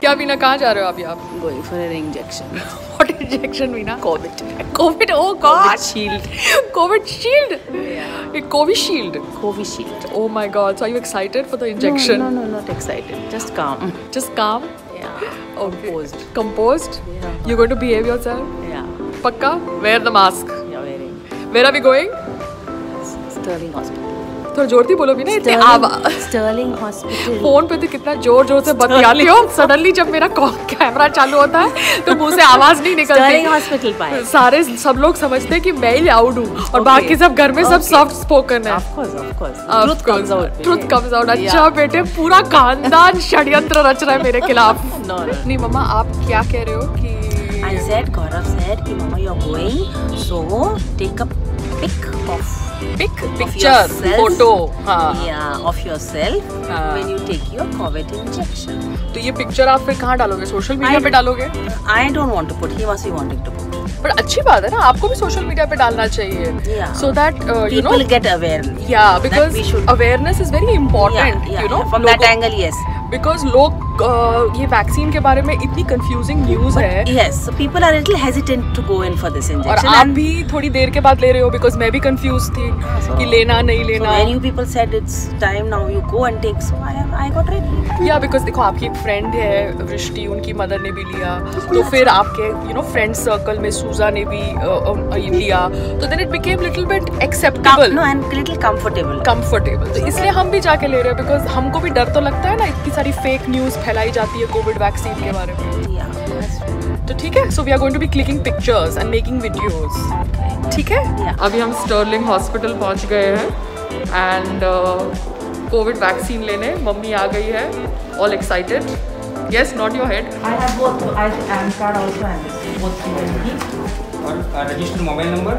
क्या बीना कहाँ जा रहे हो अभी आप Going for an injection. What injection Bina COVID. Covid oh god Shield. Covid shield Yeah. Covishield Covishield. Oh my god, so are you excited for the injection? No, no, no, not excited. Just calm. Just calm, Yeah. Composed. composed. Yeah. You're going to behave yourself? Yeah. Pakka? Wear the mask. You're wearing Where are we going? Sterling Hospital. थोड़ा ज़ोर थी बोलो भी ना इतनी आवाज़ Sterling, Sterling phone पे तो कितना ज़ोर ज़ोर से बतियाती हो। सडनली जब मेरा कैमरा चालू होता है तो मुँह से आवाज़ नहीं निकलती। Hospital पाए. सारे सब लोग समझते हैं कि मैं ही लाउड हूँ और बाकी सब घर में सब. सॉफ्ट स्पोकन है. ट्रुथ कम्स आउट अच्छा बेटे पूरा खानदान षड्यंत्र रच रहा है मेरे खिलाफ. नहीं मम्मा आप क्या कह रहे हो कि I said, Gaurav said, कि Mama, you're going, so take a pic of photo हाँ Yeah, of yourself हाँ. when you take your COVID injection. तो ये पिक्चर आप फिर कहाँ डालोगे सोशल मीडिया पे डालोगे I don't want to put. He must be wanting to put. पर अच्छी बात है ना आपको भी सोशल मीडिया पे डालना चाहिए so that you know People get aware. Yeah, That because we should- awareness is very important, yeah, yeah, you know. From that angle, yes. Because लोग uh, ये वैक्सीन के बारे में इतनी confusing news है Yes. So people are a little hesitant to go in for this और आप भी थोड़ी देर के बाद ले रहे हो because मैं भी confused थी कि लेना नहीं so लेना। when you people said it's time now, you go and take. So I I got ready. या बिकॉज़ देखो आपकी एक फ्रेंड है वृष्टि उनकी मदर ने भी लिया। तो फिर आपके यू नो फ्रेंड सर्कल में सूजा ने भी लिया। तो then it became little bit Com- acceptable no, and little comfortable. Comfortable तो इसलिए हम भी जाके ले रहे हैं बिकॉज़ हमको भी डर तो लगता है ना इतनी सारी फेक न्यूज़ फैलाई जाती है कोविड वैक्सीन के बारे में। Yeah. तो ठीक है so we are going to be clicking pictures and making videos ठीक है? अभी हम स्टर्लिंग हॉस्पिटल पहुँच गए हैं एंड कोविड वैक्सीन लेने मम्मी आ गई है all excited yes not your head I have both. I am card also and. Both और register mobile number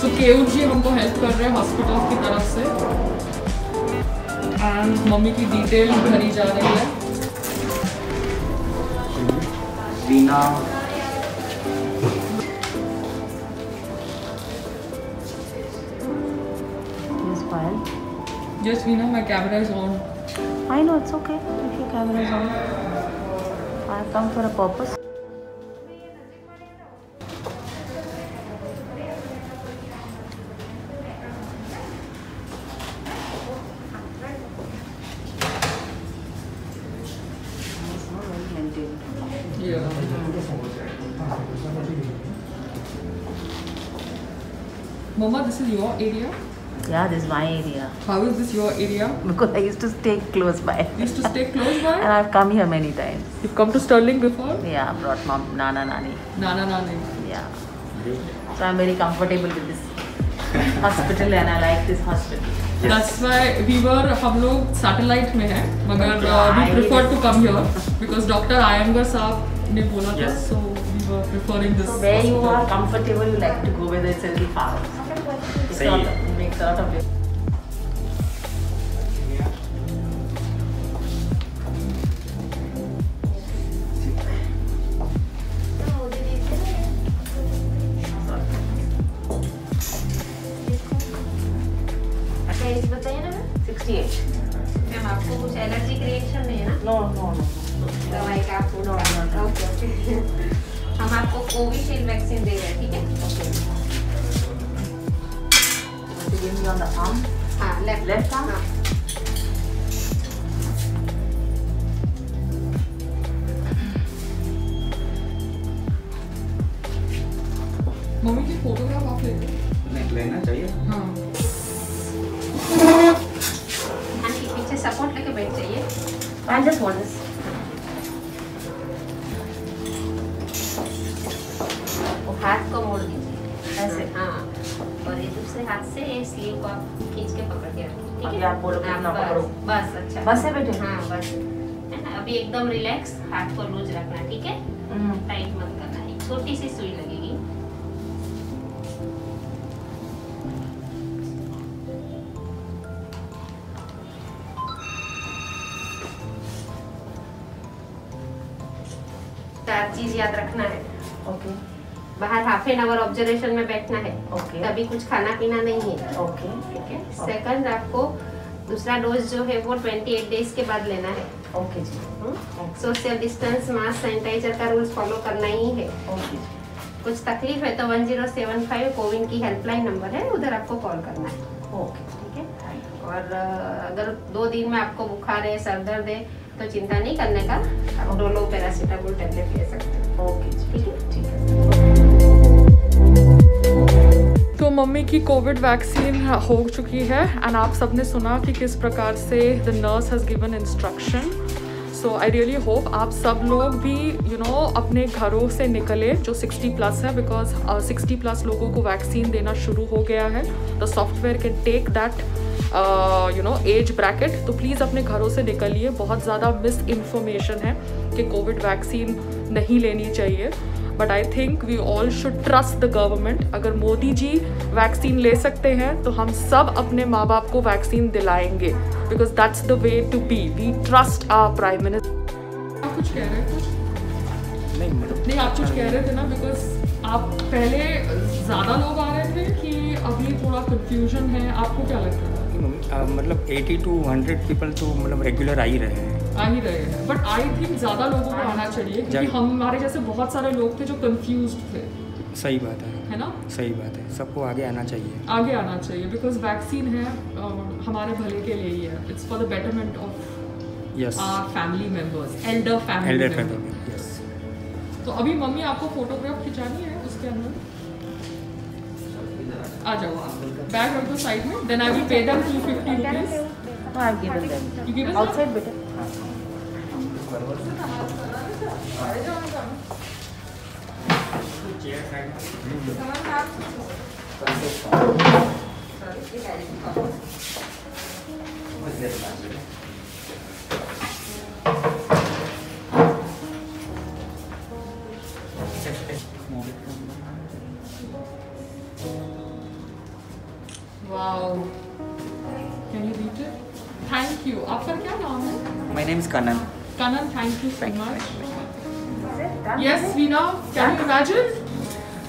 so Keyur ji हमको हेल्प कर रहे हैं हॉस्पिटल की तरफ़ से. एंड मम्मी की डिटेल भरी जा रही है. Lina. Yes, fine. Yes, Vina, my camera is on. I know, it's okay if your camera is on. I have come for a purpose. Mama, this is your area. Yeah, this is my area How is this your area? because I used to stay close by. You used to stay close by? and. I've come here many times. You've come to Sterling before. Yeah, I brought mom, nana, nani. Nana, nana. Yeah. So I'm very comfortable with this hospital and I like this hospital. Yes. That's why we were हम लोग satellite में हैं मगर uh, we prefer to come here because Dr. Iyengar साहब ने बोला था so we were preferring this. So where you are comfortable, like to go whether it's a little far. It's सही है। it makes a lot of difference. Age बताइए ना ma'am 68. Ma'am आपको कुछ एलर्जी रिएक्शन नहीं है ना No, no, no. दवाई का आपको no. ओके ओके हम आपको कोविशील्ड वैक्सीन दे रहे हैं ठीक है Okay. Want to give me on the arm? हाँ लेफ़्ट Left arm? हाँ मम्मी की फोटोग्राफ आप लेते हो? नहीं लेना चाहिए हाँ हाँ ठीक पीछे सपोर्ट लेके बैठ जाइए I just want this. वो हाथ को मोड़ दीजिए ऐसे? हाँ और ये दूसरे हाथ से स्लीव को आप खींच के पकड़ के रखिए ठीक है आप बोलो हाँ, कितना पकड़ो? बस अच्छा बस है बेटे? हाँ बस है ना अभी एकदम रिलैक्स हाथ को लूज रखना ठीक है. टाइट मत करना एक छोटी सी सुई लगेगी चार चीज़ याद रखना है. बाहर हाफ़ एन आवर ऑब्जर्वेशन में बैठना है। Okay. तभी कुछ खाना पीना नहीं है। ओके ठीक है? सेकंड आपको दूसरा डोज जो है वो 28 डेज़ के बाद लेना है। ओके जी। सोशल डिस्टेंस मास्क सैनिटाइजर का रूल्स फॉलो करना ही है। ओके जी। कुछ तकलीफ़ है तो 1075 कोविन की हेल्पलाइन नंबर है उधर आपको कॉल करना है। ओके ठीक है? और अगर दो दिन में आपको बुखार है सर दर्द है तो चिंता नहीं करने का। आप डोलो पैरासीटामोल टेबलेट ले सकते हैं। ओके ठीक है? मम्मी की कोविड वैक्सीन हो चुकी है एंड आप सबने सुना कि किस प्रकार से the nurse has given instruction so I really hope आप सब लोग भी यू you नो know, अपने घरों से निकले जो 60 प्लस है बिकॉज़ सिक्सटी प्लस लोगों को वैक्सीन देना शुरू हो गया है. The software can take that you know age bracket तो प्लीज़ अपने घरों से निकलिए. बहुत ज़्यादा मिस इन्फॉर्मेशन है कि कोविड वैक्सीन नहीं लेनी चाहिए. But I think we all should trust the government अगर मोदी जी वैक्सीन ले सकते हैं तो हम सब अपने माँ बाप को vaccine दिलाएँगे। Because that's the way to be we trust our prime minister आप कुछ कह रहे थे? नहीं नहीं आप कुछ कह रहे थे ना बिकॉज़ आप पहले ज़्यादा लोग आ रहे थे कि अभी थोड़ा कंफ्यूजन है। आपको क्या लगता है? मतलब 80 टू 100 पीपल तो मतलब रेगुलर आ ही रहे हैं। आ ही रहे हैं। बट आई थिंक ज़्यादा लोगों को आना चाहिए क्योंकि हमारे जैसे बहुत सारे लोग थे जो कंफ्यूज थे। सही बात है। है ना? सही बात है। सबको आगे आना चाहिए। आगे आना चाहिए बिकॉज़ वैक्सीन है हमारे भले के लिए ही है। It's for the betterment of yes family members elder family elder family yes तो अभी मम्मी आपको फोटोग्राफ खिंचानी है उसके अंदर? आ जाओ। आप बैग रख दो साइड में then I will pay them 250 rupees No, I've given them. You given them? Outside better. Wow can you read it thank you आपका क्या नाम है my name is Kanan Kanan, thank you so much. Yes, Vina, can you imagine?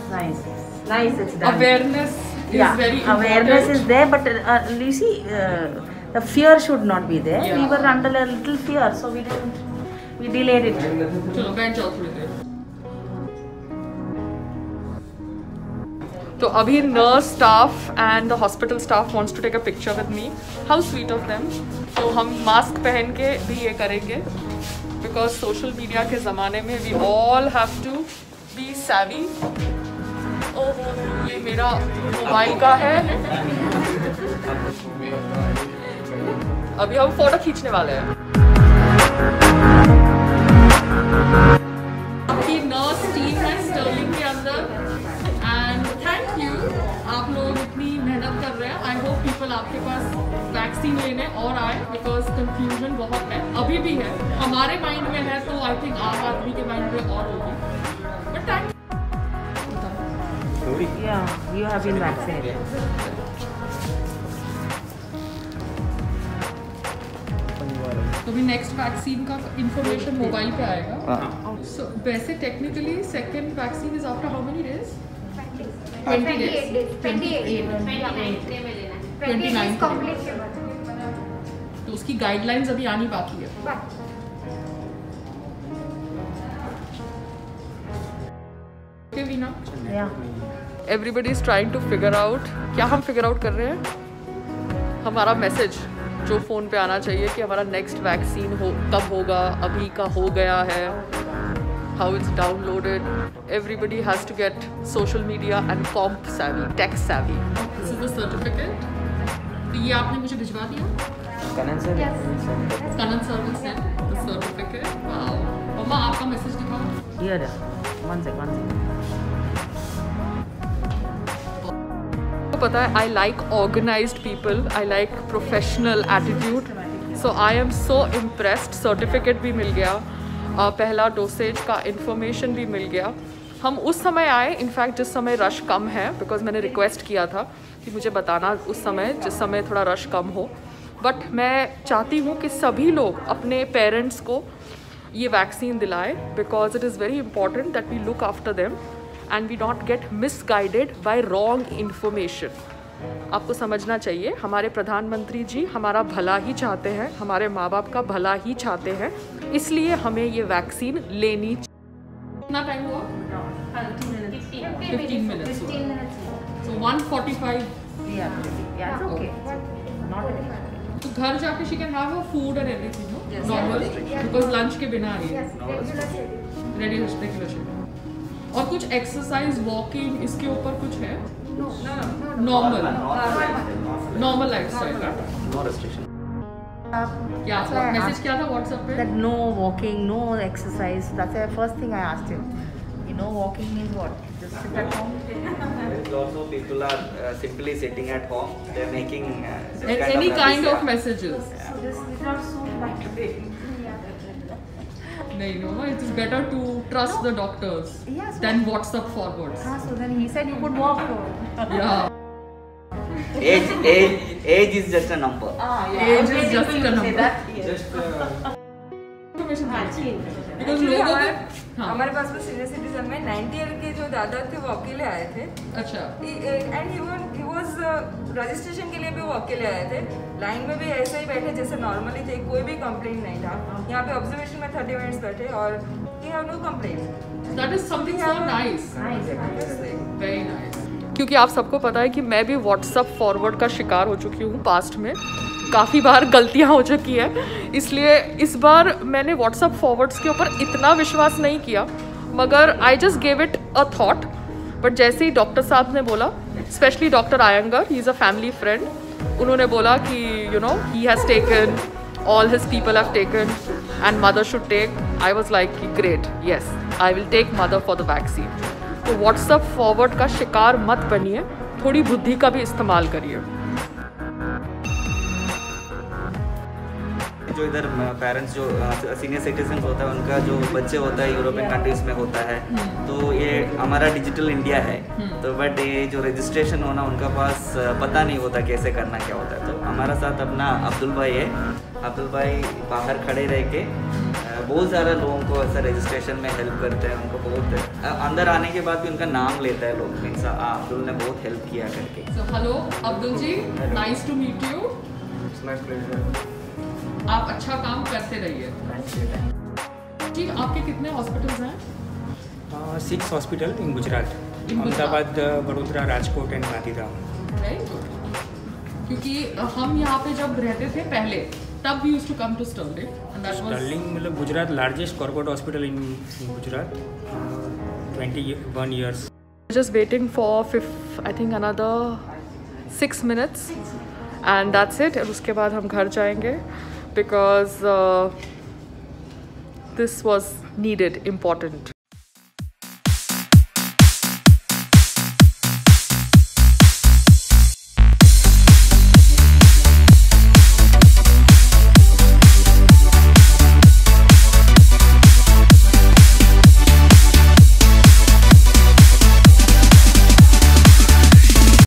Nice. Nice, it's done. Awareness is yeah. very important. Awareness is there, but uh, you see, uh, the fear should not be there. Yeah. We were under a little fear, so we didn't, we delayed it. Chalo, bench off with it. तो अभी nurse staff and the hospital staff wants to take a picture with me how sweet of them तो हम mask पहन के भी ये करेंगे. Because social media के ज़माने में we all have to be ओहो, ये मेरा मोबाइल का है. अभी हम फ़ोटो खींचने वाले हैं. पीपल आपके पास वैक्सीन लेने और आए बिकॉज़ कंफ्यूजन बहुत है। अभी भी है। हमारे माइंड में है तो आई थिंक आम आदमी के माइंड में और होगी। But thank Yeah, you have been vaccinated. तो भी नेक्स्ट वैक्सीन का इंफॉर्मेशन मोबाइल पे आएगा। सो वैसे technically second vaccine is after how many days 20 days. 28 29 day में लेना 29 कंप्लीट के बाद तो उसकी गाइडलाइंस अभी आनी बाकी है. Everybody is trying to figure out क्या हम फिगर आउट कर रहे हैं? हमारा मैसेज जो फ़ोन पे आना चाहिए कि हमारा नेक्स्ट वैक्सीन हो कब होगा अभी का हो गया है how it's downloaded everybody has to get social media and comp savvy tech savvy this is the certificate तो ये आपने मुझे भिजवा दिया? कनन सर? कनन सर्विस है द सर्टिफिकेट वाओ मम्मा आपका मैसेज दिखाओ। Here, one sec, one sec. को पता है I like organised people I like professional attitude so I am so impressed certificate भी मिल गया। Uh, पहला डोसेज का इंफॉर्मेशन भी मिल गया। हम उस समय आए इनफैक्ट जिस समय रश कम है बिकॉज़ मैंने रिक्वेस्ट किया था कि मुझे बताना उस समय, जिस समय थोड़ा रश कम हो। बट मैं चाहती हूँ कि सभी लोग अपने पेरेंट्स को ये वैक्सीन दिलाए because it is very important that we look after them and we not get misguided by wrong information आपको समझना चाहिए, हमारे प्रधानमंत्री जी हमारा भला ही चाहते हैं, हमारे माँ बाप का भला ही चाहते हैं, इसलिए हमें ये वैक्सीन लेनी कितना टाइम घर जाके she can have a food and everything no normal because lunch के बिना आ रही है रेडी हो स्टे क्लोज और कुछ एक्सरसाइज वॉकिंग इसके ऊपर कुछ है? Normal normal lifestyle restriction क्या था व्हाट्सएप पे? No walking no exercise that's first thing I asked you no walking means what just also people are uh, simply sitting at home. They're making uh, any kind, any of, kind of messages. Yeah. So this not. No, no, it is better to trust no. the doctors yeah, so than WhatsApp forwards. Ah, so then he said you could walk. yeah. Age, age, age is just a number. Ah, yeah. Age is just a number. That, yes. Just uh, because Actually, लोगों हमारे को हाँ। हमारे पास में senior citizen में 90 year के जो दादा थे वो अकेले आए थे। अच्छा। एंड ही वाज रजिस्ट्रेशन के लिए भी वो अकेले आए थे। लाइन में भी ऐसे ही बैठे जैसे नॉर्मली थे कोई भी कंप्लेंट नहीं था। यहाँ पे ऑब्जर्वेशन में 30 मिनट्स बैठे और he have no complaint that is something so nice. Very nice क्योंकि आप सबको पता है कि मैं भी व्हाट्सअप फॉरवर्ड का शिकार हो चुकी हूँ पास्ट में। काफ़ी बार गलतियाँ हो चुकी है। इसलिए इस बार मैंने व्हाट्सअप फॉरवर्ड्स के ऊपर इतना विश्वास नहीं किया, मगर I just gave it a thought but जैसे ही डॉक्टर साहब ने बोला specially doctor Iyengar he is a family friend उन्होंने बोला कि you know he has taken all his people have taken, and mother should take i was like great, yes, i will take mother for the vaccine तो WhatsApp forward का शिकार मत बनिए थोड़ी बुद्धि का भी इस्तेमाल करिए। जो इधर पेरेंट्स जो सीनियर सिटीजन होता है उनका जो बच्चे होता है यूरोपियन कंट्रीज़ में होता है तो ये हमारा डिजिटल इंडिया है। तो बट ये जो रजिस्ट्रेशन होना उनका पास पता नहीं होता कैसे करना क्या होता है। तो हमारा साथ अपना अब्दुल भाई है। अब्दुल भाई बाहर खड़े रह के बहुत सारे लोगों को ऐसा रजिस्ट्रेशन में हेल्प करते हैं उनको बहुत अंदर आने के बाद भी उनका नाम लेता है लोग मीन्स अब्दुल ने बहुत हेल्प किया करके so hello Abdul ji nice to meet you. आप अच्छा काम करते रहिए जी आपके कितने हॉस्पिटल्स हैं. In Gujarat. Ahmedabad, uh, Vadodara, Rajkot and Gandhidham. Right क्योंकि हम यहाँ पे जब रहते थे पहले तब we used to come to Sterling and that was Sterling मतलब Gujarat largest corporate hospital in, in Gujarat. Uh, 21 years. just waiting for fifth I think another six minutes and that's it और उसके बाद हम घर जाएँगे because uh, this was needed important